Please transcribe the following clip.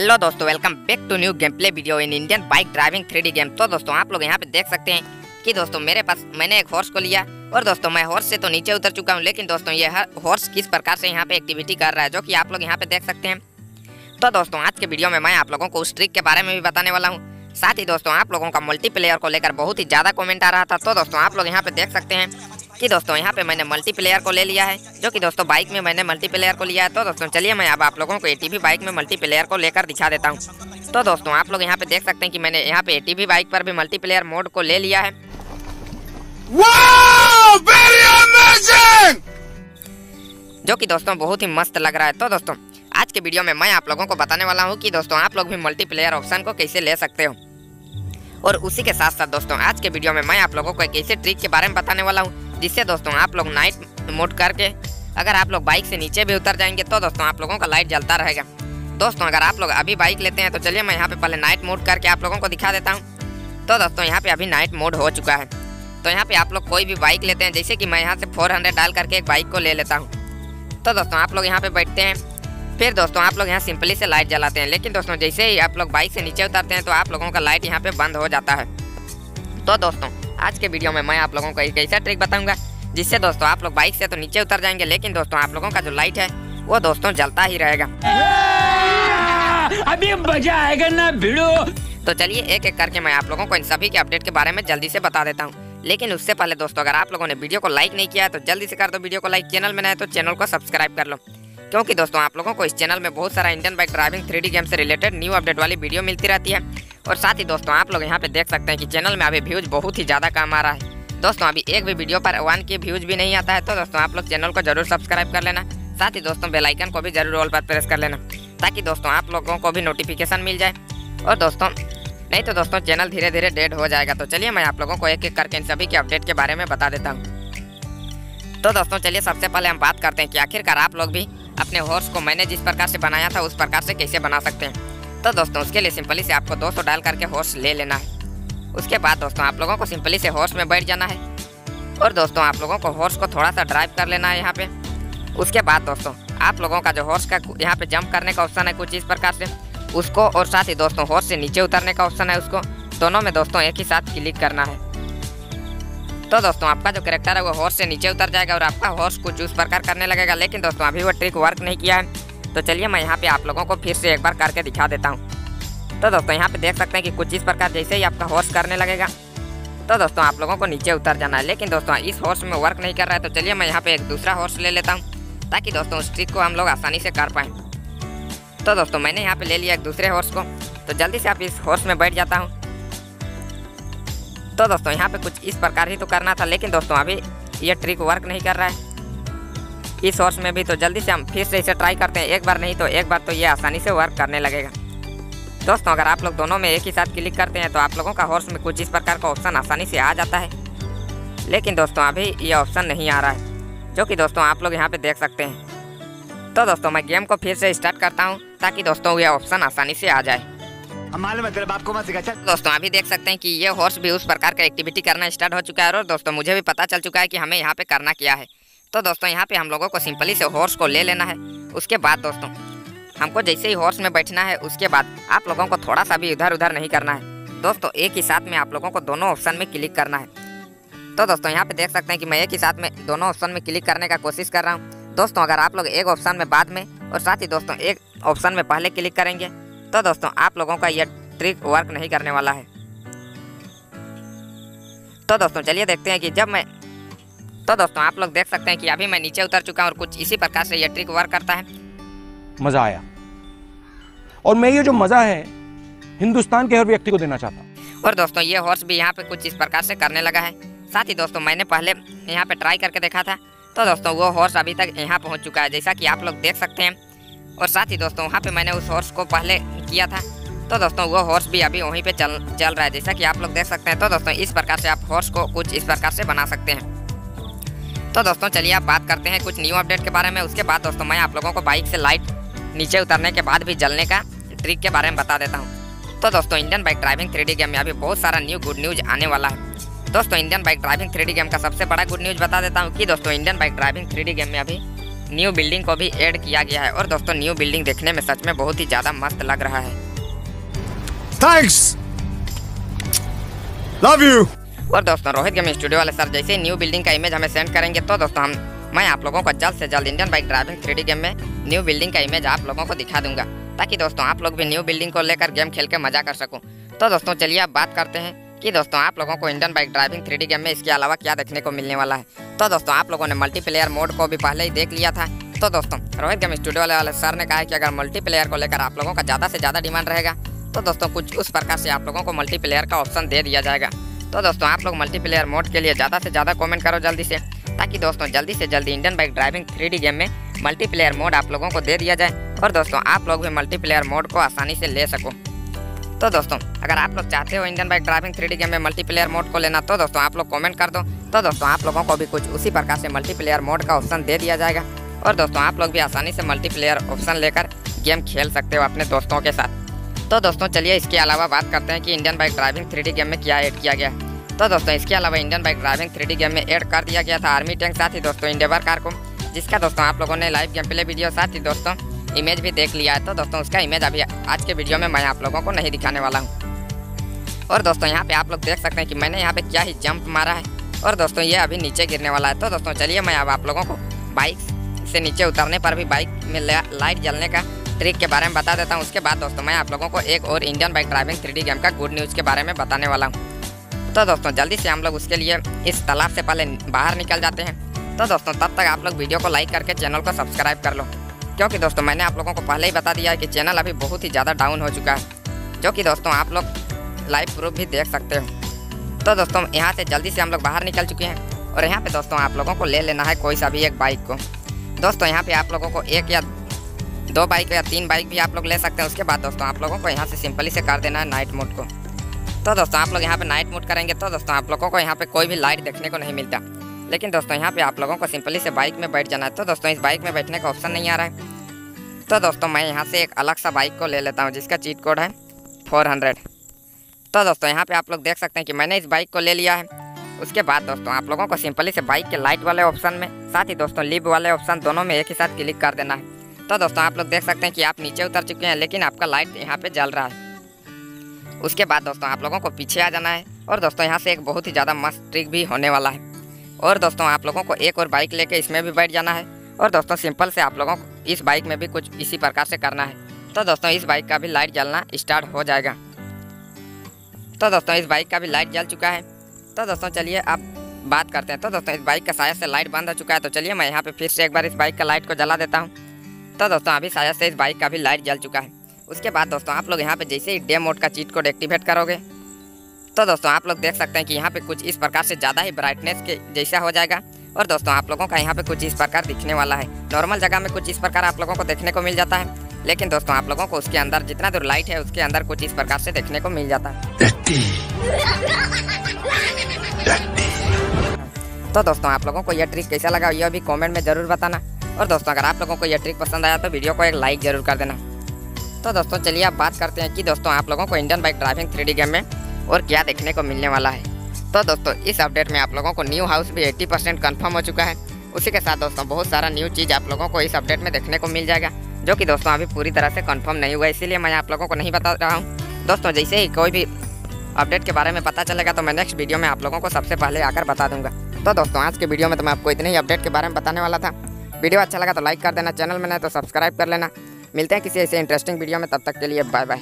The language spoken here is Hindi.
हेलो दोस्तों welcome back to new game play video in Indian bike driving three game तो दोस्तों, आप लोग यहाँ पे देख सकते हैं कि दोस्तों, मेरे पास मैंने एक हॉर्स को लिया और दोस्तों, मैं हॉर्स से तो नीचे उतर चुका हूँ, लेकिन दोस्तों ये हॉर्स किस प्रकार से यहाँ पे एक्टिविटी कर रहा है, जो कि आप लोग यहाँ पे देख सकते हैं। तो दोस्तों, आज के वीडियो में मैं आप लोगों को उस ट्रिक के बारे में भी बताने वाला हूँ। साथ ही दोस्तों, आप लोगों का मल्टीप्लेयर को लेकर बहुत ही ज़्यादा कॉमेंट आ रहा था तो दोस्तों, आप लोग यहाँ पे देख सकते हैं कि दोस्तों यहाँ पे मैंने मल्टीप्लेयर को ले लिया है जो कि दोस्तों बाइक में मैंने मल्टीप्लेयर को लिया है। तो दोस्तों चलिए मैं अब आप लोगों को एटीवी बाइक में मल्टीप्लेयर को लेकर दिखा देता हूँ। तो दोस्तों आप लोग यहाँ पे देख सकते हैं कि मैंने यहाँ पे एटीवी बाइक पर भी मल्टीप्लेयर मोड को ले लिया है! जो कि दोस्तों बहुत ही मस्त लग रहा है। तो दोस्तों आज के वीडियो में मैं आप लोगों को बताने वाला हूँ कि दोस्तों आप लोग भी मल्टीप्लेयर ऑप्शन को कैसे ले सकते हो। और उसी के साथ साथ दोस्तों आज के वीडियो में मैं आप लोगों को एक ऐसे ट्रिक के बारे में बताने वाला हूँ जिससे दोस्तों आप लोग नाइट मोड करके अगर आप लोग बाइक से नीचे भी उतर जाएँगे तो दोस्तों आप लोगों का लाइट जलता रहेगा। दोस्तों, अगर आप लोग अभी बाइक लेते हैं तो चलिए मैं यहाँ पे पहले नाइट मोड करके आप लोगों को दिखा देता हूँ। तो दोस्तों, यहाँ पे अभी नाइट मोड हो चुका है। तो यहाँ पे आप लोग कोई भी बाइक लेते हैं, जैसे कि मैं यहाँ से 400 डाल करके एक बाइक को ले लेता हूँ। तो दोस्तों, आप लोग यहाँ पे बैठते हैं। फिर दोस्तों, आप लोग यहाँ सिंपली से लाइट जलाते हैं। लेकिन दोस्तों, जैसे ही आप लोग बाइक से नीचे उतरते हैं तो आप लोगों का लाइट यहाँ पे बंद हो जाता है। तो दोस्तों आज के वीडियो में मैं आप लोगों को एक ऐसा ट्रिक बताऊँगा जिससे दोस्तों आप लोग बाइक से तो नीचे उतर जाएँगे लेकिन दोस्तों आप लोगों का जो लाइट है वो दोस्तों जलता ही रहेगा। अभी मज़ा आएगा ना भिड़ो। तो चलिए एक एक करके मैं आप लोगों को इन सभी के अपडेट के बारे में जल्दी से बता देता हूँ। लेकिन उससे पहले दोस्तों अगर आप लोगों ने वीडियो को लाइक नहीं किया है तो जल्दी से कर दो वीडियो को लाइक चैनल में नए तो चैनल को सब्सक्राइब कर लो। क्योंकि दोस्तों आप लोगों को इस चैनल में बहुत सारा Indian bike driving three game से रिलेटेड न्यू अपडेट वाली वीडियो मिलती रहती है। और साथ ही दोस्तों, आप लोग यहाँ पे देख सकते हैं कि चैनल में अभी व्यूज़ बहुत ही ज़्यादा काम आ रहा है। दोस्तों, अभी एक भी वीडियो पर वन के व्यूज़ भी नहीं आता है तो दोस्तों, आप लोग चैनल को ज़रूर सब्सक्राइब कर लेना। साथ ही दोस्तों बेलाइकन को भी ज़रूर ऑल पर प्रेस कर लेना, ताकि दोस्तों, आप लोगों को भी नोटिफिकेशन मिल जाए। और दोस्तों, नहीं तो दोस्तों चैनल धीरे धीरे डेड हो जाएगा। तो चलिए, मैं आप लोगों को एक एक करके इन सभी के अपडेट के बारे में बता देता हूँ। तो दोस्तों, चलिए, सबसे पहले हम बात करते हैं कि आखिरकार आप लोग भी अपने हॉर्स को मैंने जिस प्रकार से बनाया था, उस प्रकार से कैसे बना सकते हैं। तो दोस्तों, उसके लिए सिंपली से आपको 200 डाल करके हॉर्स ले लेना है। उसके बाद दोस्तों, आप लोगों को सिंपली से हॉर्स में बैठ जाना है। और दोस्तों, आप लोगों को हॉर्स को थोड़ा सा ड्राइव कर लेना है यहाँ पे। उसके बाद दोस्तों, आप लोगों का जो हॉर्स का यहाँ पे जंप करने का ऑप्शन है कुछ इस प्रकार से। उसको और साथ ही दोस्तों हॉर्स से नीचे उतरने का ऑप्शन है उसको। दोनों में दोस्तों, एक ही साथ क्लिक करना है। तो दोस्तों, आपका जो करेक्टर है वो हॉर्स से नीचे उतर जाएगा और आपका हॉर्स कुछ उस प्रकार करने लगेगा। लेकिन दोस्तों, अभी वो ट्रिक वर्क नहीं किया है। तो चलिए मैं यहाँ पे आप लोगों को फिर से एक बार करके दिखा देता हूँ। तो दोस्तों, यहाँ पे देख सकते हैं कि कुछ इस प्रकार जैसे ही आपका हॉर्स करने लगेगा। तो दोस्तों, आप लोगों को नीचे उतर जाना है, लेकिन दोस्तों, इस हॉर्स में वर्क नहीं कर रहा है तो चलिए मैं यहाँ पे एक दूसरा हॉर्स ले लेता हूँ, ताकि दोस्तों उस ट्रिक को हम लोग आसानी से कर पाएँ। तो दोस्तों, मैंने यहाँ पे ले लिया एक दूसरे हॉर्स को। तो जल्दी से आप इस हॉर्स में बैठ जाता हूँ। तो दोस्तों, यहाँ पे कुछ इस प्रकार ही तो करना था, लेकिन दोस्तों, अभी ये ट्रिक वर्क नहीं कर रहा है। इस हॉर्स में भी तो जल्दी से हम फिर से इसे ट्राई करते हैं। एक बार नहीं तो एक बार तो ये आसानी से वर्क करने लगेगा। दोस्तों अगर आप लोग दोनों में एक ही साथ क्लिक करते हैं तो आप लोगों का हॉर्स में कुछ इस प्रकार का ऑप्शन आसानी से आ जाता है। लेकिन दोस्तों अभी ये ऑप्शन नहीं आ रहा है जो कि दोस्तों आप लोग यहाँ पे देख सकते हैं। तो दोस्तों मैं गेम को फिर से स्टार्ट करता हूँ ताकि दोस्तों ये ऑप्शन आसानी से आ जाए। मालूम है तेरे बाप को मत सिखा चल। दोस्तों अभी देख सकते हैं कि ये हॉर्स भी उस प्रकार का एक्टिविटी करना स्टार्ट हो चुका है और दोस्तों मुझे भी पता चल चुका है कि हमें यहाँ पे करना क्या है। तो दोस्तों, यहाँ पे हम लोगों को सिंपली से हॉर्स को ले लेना है। उसके बाद दोस्तों, हमको जैसे ही हॉर्स में बैठना है, उसके बाद आप लोगों को थोड़ा सा भी इधर उधर नहीं करना है। दोस्तों, एक ही साथ में आप लोगों को दोनों ऑप्शन में क्लिक करना है। तो दोस्तों, यहाँ पे देख सकते हैं कि मैं एक ही साथ में दोनों ऑप्शन में क्लिक करने का कोशिश कर रहा हूँ। दोस्तों, अगर आप लोग एक ऑप्शन में बाद में और साथ ही दोस्तों, एक ऑप्शन में पहले क्लिक करेंगे तो दोस्तों, आप लोगों का यह ट्रिक वर्क नहीं करने वाला है। तो दोस्तों, चलिए देखते हैं कि जब मैं तो दोस्तों आप लोग देख सकते हैं कि अभी मैं नीचे उतर चुका हूँ और कुछ इसी प्रकार से यह ट्रिक वर्क करता है। मज़ा आया। और मैं ये जो मज़ा है हिंदुस्तान के हर व्यक्ति को देना चाहता हूँ। और दोस्तों ये हॉर्स भी यहाँ पे कुछ इस प्रकार से करने लगा है। साथ ही दोस्तों मैंने पहले यहाँ पे ट्राई करके देखा था। तो दोस्तों वो हॉर्स अभी तक यहाँ पहुँच चुका है जैसा कि आप लोग देख सकते हैं। और साथ ही दोस्तों वहाँ पे मैंने उस हॉर्स को पहले किया था। तो दोस्तों वो हॉर्स भी अभी वहीं पे चल चल रहा है जैसा कि आप लोग देख सकते हैं। तो दोस्तों इस प्रकार से आप हॉर्स को कुछ इस प्रकार से बना सकते हैं। तो दोस्तों, चलिए आप बात करते हैं कुछ न्यू अपडेट के बारे में। उसके बाद दोस्तों, मैं आप लोगों को बाइक से लाइट नीचे उतरने के बाद भी जलने का ट्रिक के बारे में बता देता हूँ। तो दोस्तों Indian bike driving three game में अभी बहुत सारा न्यू गुड न्यूज़ आने वाला है। दोस्तों Indian bike driving three game का सबसे बड़ा गुड न्यूज़ बता देता हूँ कि दोस्तों Indian bike driving three game में अभी न्यू बिल्डिंग को भी ऐड किया गया है। और दोस्तों न्यू बिल्डिंग देखने में सच में बहुत ही ज़्यादा मस्त लग रहा है। Thanks. Love you. और दोस्तों, रोहित गेमिंग स्टूडियो वाले सर जैसे न्यू बिल्डिंग का इमेज हमें सेंड करेंगे तो दोस्तों, हम, मैं आप लोगों को जल्द से जल्द Indian bike driving three game में न्यू बिल्डिंग का इमेज आप लोगों को दिखा दूँगा, ताकि दोस्तों, आप लोग भी न्यू बिल्डिंग को लेकर गेम खेल के मज़ा कर सकूँ। तो दोस्तों, चलिए अब बात करते हैं कि दोस्तों, आप लोगों को Indian bike driving three game में इसके अलावा क्या देखने को मिलने वाला है। तो दोस्तों, आप लोगों ने मल्टीप्लेयर मोड को भी पहले ही देख लिया था। तो दोस्तों, रोहित गेम स्टूडियो वाले वाले सर ने कहा है कि अगर मल्टीप्लेयर को लेकर आप लोगों का ज़्यादा से ज़्यादा डिमांड रहेगा तो दोस्तों, कुछ उस प्रकार से आप लोगों को मल्टीप्लेयर का ऑप्शन दे दिया जाएगा। तो दोस्तों, आप लोग मल्टीप्लेयर मोड के लिए ज़्यादा से ज़्यादा कमेंट करो जल्दी से, ताकि दोस्तों, जल्दी से जल्दी Indian bike driving three game में मल्टीप्लेयर मोड आप लोगों को दे दिया जाए, और दोस्तों, आप लोग भी मल्टीप्लेयर मोड को आसानी से ले सको। तो दोस्तों, अगर आप लोग चाहते हो Indian bike driving three game में मल्टीप्लेयर मोड को लेना तो दोस्तों, आप लोग कमेंट कर दो। तो दोस्तों, आप लोगों को भी कुछ उसी प्रकार से मल्टीप्लेयर मोड का ऑप्शन दे दिया जाएगा, और दोस्तों, आप लोग भी आसानी से मल्टीप्लेयर ऑप्शन लेकर गेम खेल सकते हो अपने दोस्तों के साथ। तो दोस्तों चलिए इसके अलावा बात करते हैं कि Indian bike driving three game में क्या ऐड किया गया। तो दोस्तों इसके अलावा Indian bike driving three game में ऐड कर दिया गया था आर्मी टैंक साथ ही दोस्तों इंडेवर कार को, जिसका दोस्तों आप लोगों ने लाइव गेम प्ले वीडियो साथ ही दोस्तों इमेज भी देख लिया है। तो दोस्तों उसका इमेज अभी आज के वीडियो में मैं आप लोगों को नहीं दिखाने वाला हूँ। और दोस्तों यहाँ पे आप लोग देख सकते हैं कि मैंने यहाँ पे क्या ही जंप मारा है। और दोस्तों ये अभी नीचे गिरने वाला है। तो दोस्तों चलिए मैं अब आप लोगों को बाइक से नीचे उतरने पर भी बाइक में लाइट जलने का ट्रिक के बारे में बता देता हूँ। उसके बाद दोस्तों, मैं आप लोगों को एक और Indian bike driving three game का गुड न्यूज़ के बारे में बताने वाला हूँ। तो दोस्तों, जल्दी से हम लोग उसके लिए इस तालाब से पहले बाहर निकल जाते हैं। तो दोस्तों, तब तक आप लोग वीडियो को लाइक करके चैनल को सब्सक्राइब कर लो। क्योंकि दोस्तों, मैंने आप लोगों को पहले ही बता दिया है कि चैनल अभी बहुत ही ज़्यादा डाउन हो चुका है, जो कि दोस्तों आप लोग लाइव प्रूफ भी देख सकते हो। तो दोस्तों, यहाँ से जल्दी से हम लोग बाहर निकल चुके हैं और यहाँ पे दोस्तों, आप लोगों को ले लेना है कोई सा भी एक बाइक को। दोस्तों, यहाँ पे आप लोगों को एक या दो बाइक या तीन बाइक भी आप लोग ले सकते हैं, उसके बाद दोस्तों आप लोगों को यहाँ से सिंपली से कर देना है नाइट मोड को। तो दोस्तों आप लोग यहाँ पे नाइट मोड करेंगे तो दोस्तों आप लोगों को यहाँ पे कोई भी लाइट देखने को नहीं मिलता। लेकिन दोस्तों यहाँ पे आप लोगों को सिंपली से बाइक में बैठ जाना है। तो दोस्तों इस बाइक में बैठने का ऑप्शन नहीं आ रहा है। तो दोस्तों मैं यहाँ से एक अलग सा बाइक को ले लेता हूँ, जिसका चीट कोड है फोर हंड्रेड तो दोस्तों यहाँ पे आप लोग देख सकते हैं कि मैंने इस बाइक को ले लिया है। उसके बाद दोस्तों आप लोगों को सिंपली से बाइक के लाइट वाले ऑप्शन में, साथ ही दोस्तों लिप वाले ऑप्शन दोनों में एक ही साथ क्लिक कर देना है। तो दोस्तों, आप लोग देख सकते हैं कि आप नीचे उतर चुके हैं, लेकिन आपका लाइट यहाँ पे जल रहा है। उसके बाद दोस्तों, आप लोगों को पीछे आ जाना है, और दोस्तों, यहाँ से एक बहुत ही ज़्यादा मस्त ट्रिक भी होने वाला है। और दोस्तों, आप लोगों को एक और बाइक लेके इसमें भी बैठ जाना है, और दोस्तों सिंपल से आप लोगों को इस बाइक में भी कुछ इसी प्रकार से करना है। तो दोस्तों, इस बाइक का भी लाइट जलना स्टार्ट हो जाएगा। तो दोस्तों, इस बाइक का भी लाइट जल चुका है। तो दोस्तों, चलिए आप बात करते हैं। तो दोस्तों, इस बाइक का शायद से लाइट बंद हो चुका है तो चलिए मैं यहाँ पे फिर से एक बार इस बाइक का लाइट को जला देता हूँ। तो दोस्तों अभी शायद से इस बाइक का भी लाइट जल चुका है। उसके बाद दोस्तों आप लोग यहाँ पे जैसे ही डे मोड का चीट कोड एक्टिवेट करोगे तो दोस्तों आप लोग देख सकते हैं कि यहाँ पे कुछ इस प्रकार से ज़्यादा ही ब्राइटनेस के जैसा हो जाएगा। और दोस्तों आप लोगों का यहाँ पे कुछ इस प्रकार दिखने वाला है। नॉर्मल जगह में कुछ इस प्रकार आप लोगों को देखने को मिल जाता है। लेकिन दोस्तों आप लोगों को उसके अंदर जितना दूर लाइट है उसके अंदर कुछ इस प्रकार से देखने को मिल जाता है। तो दोस्तों आप लोगों को यह ट्रिक कैसा लगा यह भी कॉमेंट में ज़रूर बताना। और दोस्तों, अगर आप लोगों को यह ट्रिक पसंद आया तो वीडियो को एक लाइक ज़रूर कर देना। तो दोस्तों, चलिए आप बात करते हैं कि दोस्तों, आप लोगों को Indian bike driving three game में और क्या देखने को मिलने वाला है। तो दोस्तों, इस अपडेट में आप लोगों को न्यू हाउस भी 80 परसेंट कन्फर्म हो चुका है। उसी के साथ दोस्तों, बहुत सारा न्यू चीज़ आप लोगों को इस अपडेट में देखने को मिल जाएगा, जो कि दोस्तों अभी पूरी तरह से कंफर्म नहीं हुआ इसीलिए मैं आप लोगों को नहीं बता रहा हूँ। दोस्तों, जैसे ही कोई भी अपडेट के बारे में पता चलेगा तो मैं नेक्स्ट वीडियो में आप लोगों को सबसे पहले आकर बता दूँगा। तो दोस्तों, आज के वीडियो में तो मैं आपको इतने ही अपडेट के बारे में बताने वाला था। वीडियो अच्छा लगा तो लाइक कर देना, चैनल में नहीं तो सब्सक्राइब कर लेना। मिलते हैं किसी ऐसे इंटरेस्टिंग वीडियो में, तब तक के लिए बाय बाय